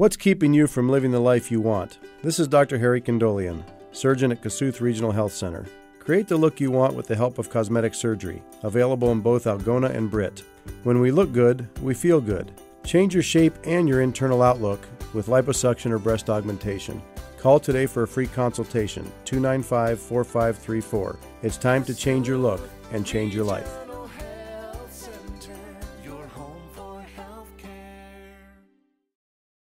What's keeping you from living the life you want? This is Dr. Harry Condoleon, surgeon at Kossuth Regional Health Center. Create the look you want with the help of cosmetic surgery, available in both Algona and Britt. When we look good, we feel good. Change your shape and your internal outlook with liposuction or breast augmentation. Call today for a free consultation 295 4534. It's time to change your look and change your life.